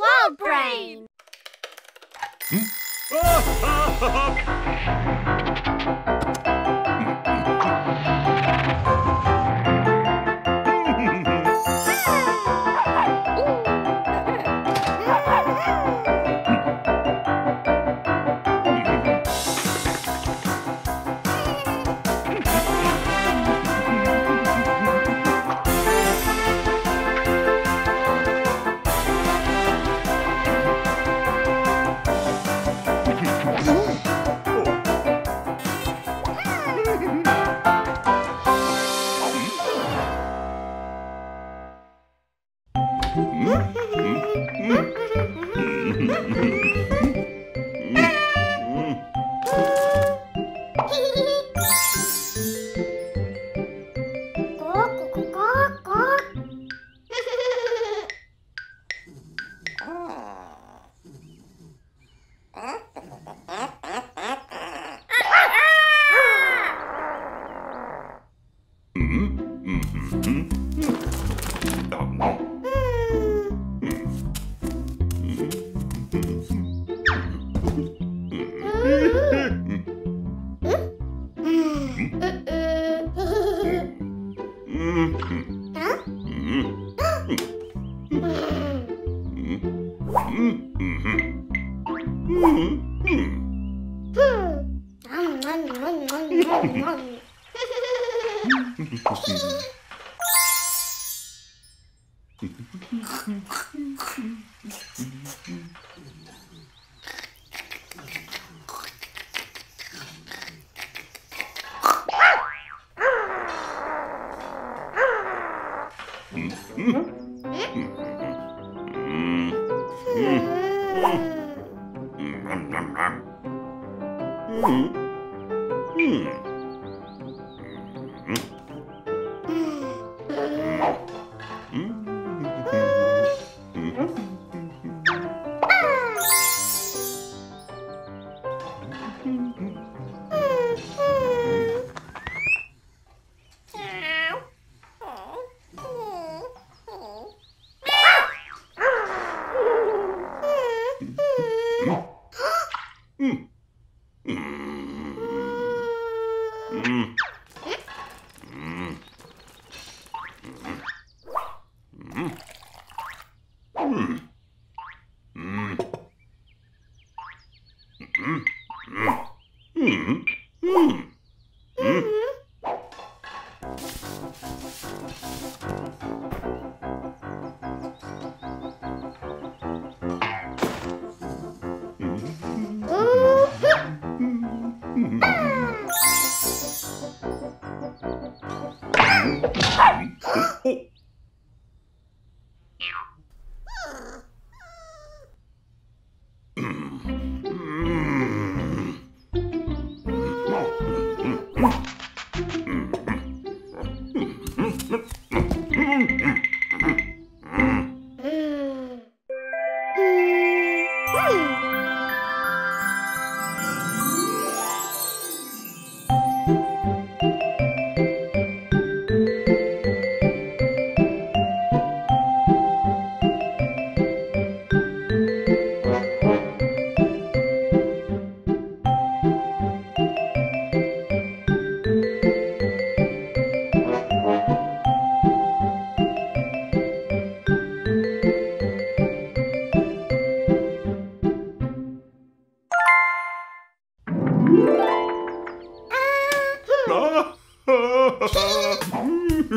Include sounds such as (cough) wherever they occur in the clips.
WildBrain! Hmm? (laughs) (laughs) いいな。Hmm.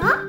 啊？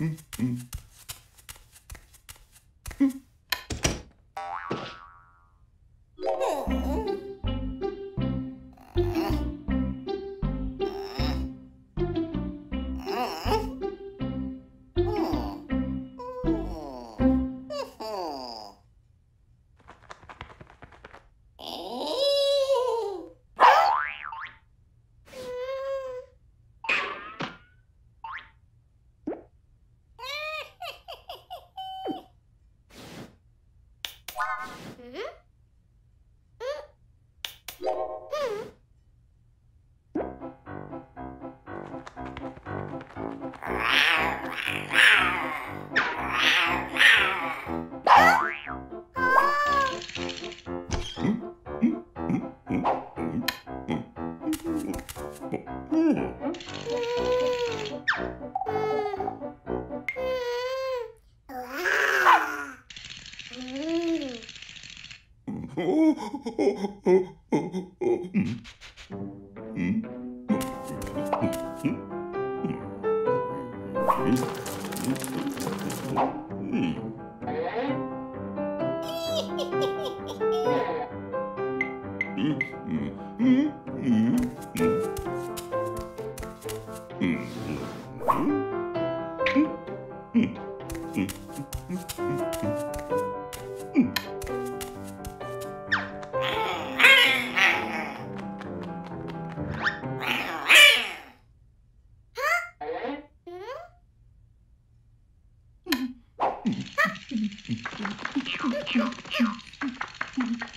mm, mm. mm. Hı hı. oh, oh, oh, oh. Mm. Thank you.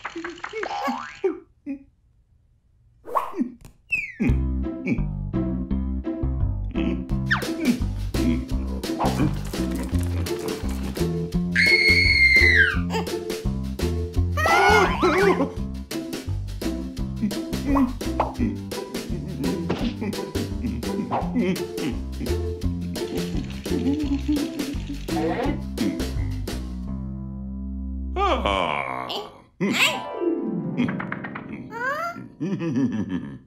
Ah. (laughs)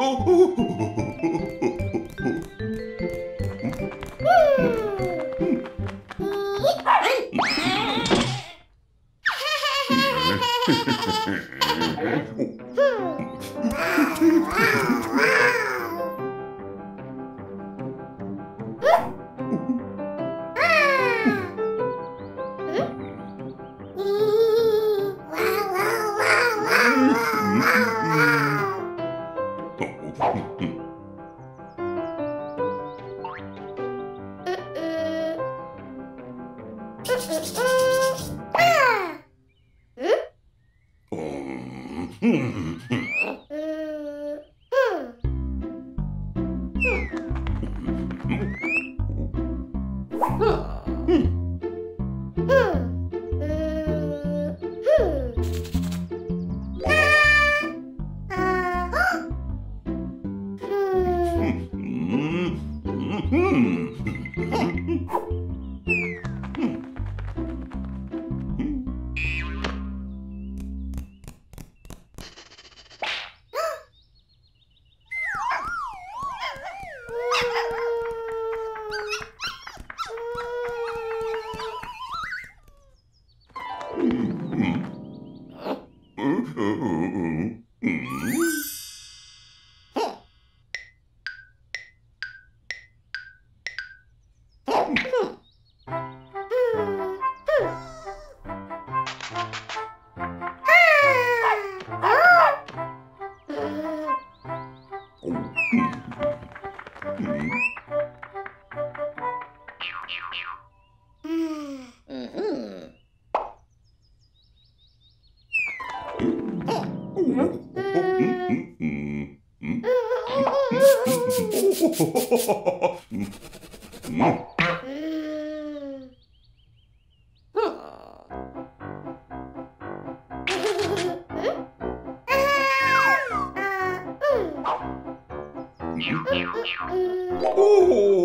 Oh, Hmm. Mm-hmm.